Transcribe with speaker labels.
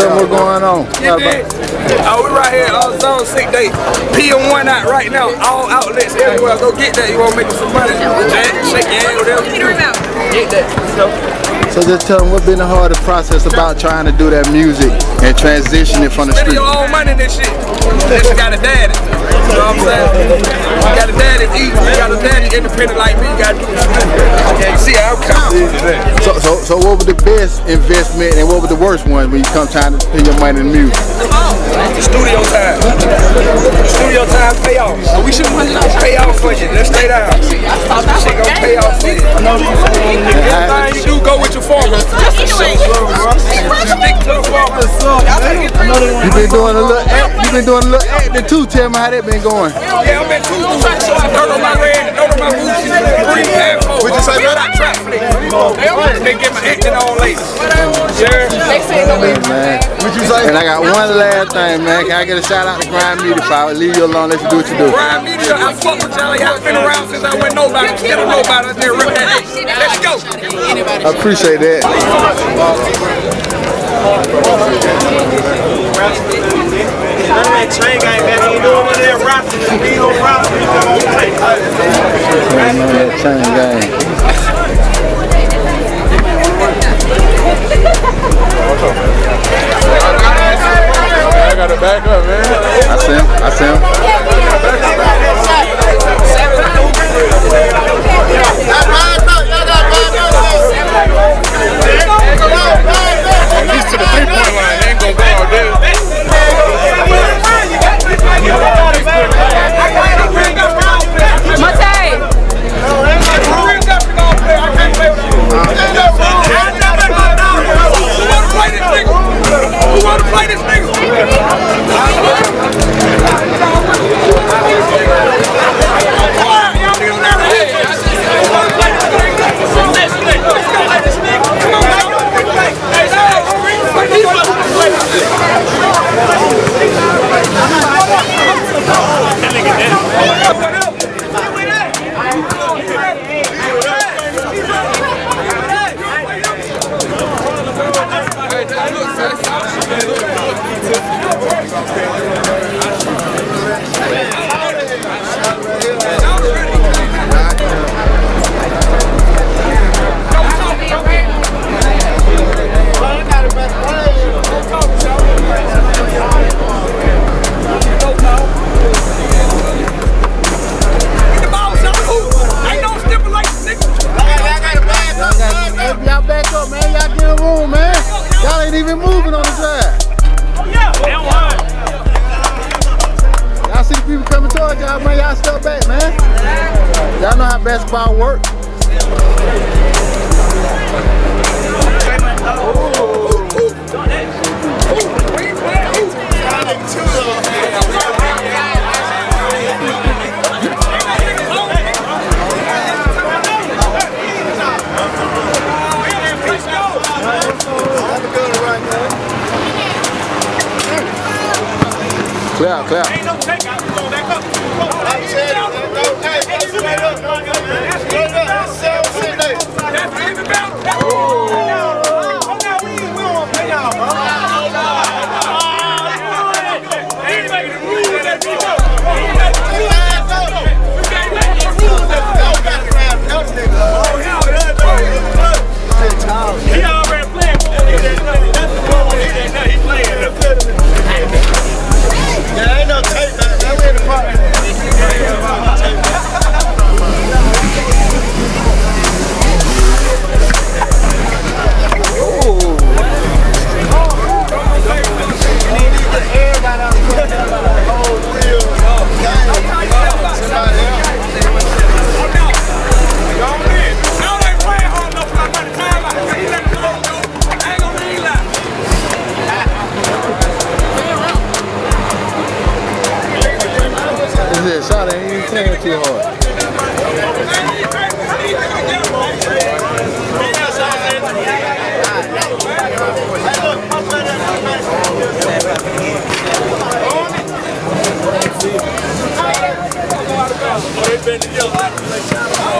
Speaker 1: tell them what's going on.
Speaker 2: You did? Oh, we right here, all Zone 6 day. PM1 out right now, all outlets everywhere. Go get that. You want to make some money? Jack, shake your hand, whatever. Get that. So,
Speaker 1: So just tell them what's been the hardest process about trying to do that music and transitioning from the
Speaker 2: spending
Speaker 1: street.
Speaker 2: your own money this shit. This shit got a daddy. You know what I'm saying? You got a daddy, easy. You got a daddy independent like me. You got to do you see how I'm coming.
Speaker 1: So, so, so what was the best investment and what was the worst one when you come trying to put your money in the music?
Speaker 2: The studio time. The studio time pay off. We should pay off for you. Let's stay down. Shit gonna pay off for you. Everything you
Speaker 1: been doing a little act, you been doing a little acting too. Tell me how that been going.
Speaker 2: Yeah, I'm in two boots. So I dirt on my red, dirt on my boots. Three and four.
Speaker 1: What'd you say, man?
Speaker 2: I trap flick. They get my acting on later. Yeah.
Speaker 1: man.
Speaker 3: What you say?
Speaker 1: And I got one last thing, man. Can I get a shout out to Grind Media? If I would leave you alone, let you do what you do.
Speaker 2: Grind Media, I fuck with y'all. Y'all been around since I went nobody. Still a nobody. I did rip that. Let's go.
Speaker 1: I appreciate that.
Speaker 4: Chain gang back, he doing one of that don't rap, he don't play.
Speaker 1: That chain gang.
Speaker 3: I got to back up, man.
Speaker 1: I see him. I see him. Y'all know how basketball works. Clear out, clear out.
Speaker 4: He They been together.